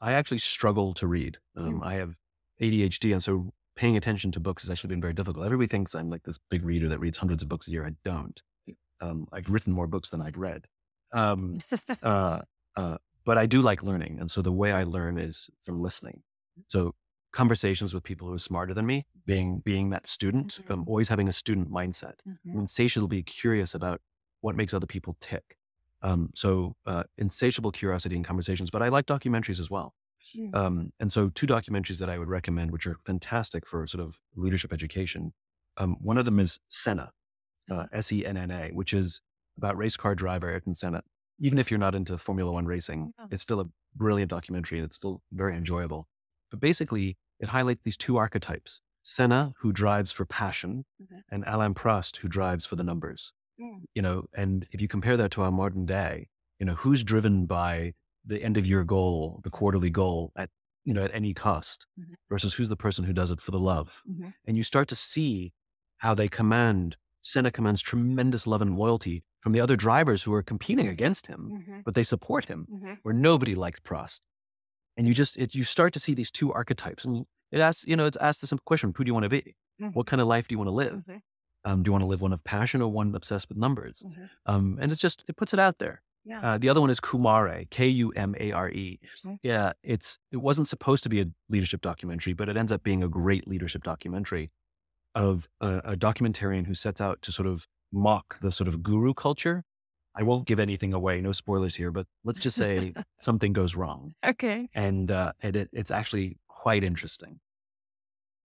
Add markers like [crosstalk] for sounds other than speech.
I actually struggle to read. Um, I have ADHD, and so paying attention to books has actually been very difficult. Everybody thinks I'm like this big reader that reads hundreds of books a year. I don't. Um, I've written more books than I've read. Um, [laughs] uh, uh, but I do like learning, and so the way I learn is from listening. So conversations with people who are smarter than me, being being that student, um, Mhm. always having a student mindset, Mhm. insatiably curious about what makes other people tick. Um, so uh, insatiable curiosity in conversations. But I like documentaries as well. Mm. Um, and so, two documentaries that I would recommend, which are fantastic for sort of leadership education. Um, one of them is Senna, uh, S E N N A, which is about race car driver Ayrton Senna. Even if you're not into Formula One racing, Yeah. it's still a brilliant documentary and it's still very enjoyable. But basically, it highlights these two archetypes Senna, who drives for passion, and Alain Prost, who drives for the numbers. Mm. You know, and if you compare that to our modern day, you know, who's driven by the end of year goal, the quarterly goal at, you know, at any cost Mhm. versus who's the person who does it for the love. Mhm. And you start to see how they command, Senna commands tremendous love and loyalty from the other drivers who are competing against him, Mhm. but they support him, Mhm. where nobody liked Prost. And you just, it, you start to see these two archetypes. And it asks, you know, it's asked the simple question who do you want to be? Mhm. What kind of life do you want to live? Um, do you want to live one of passion or one obsessed with numbers? Mhm. Um, and it's just, it puts it out there. Yeah. Uh, the other one is Kumare, K U M A R E. Yeah, it's it wasn't supposed to be a leadership documentary, but it ends up being a great leadership documentary of a, a documentarian who sets out to sort of mock the sort of guru culture. I won't give anything away, no spoilers here, but let's just say [laughs] something goes wrong, okay. and uh, and it, it's actually quite interesting.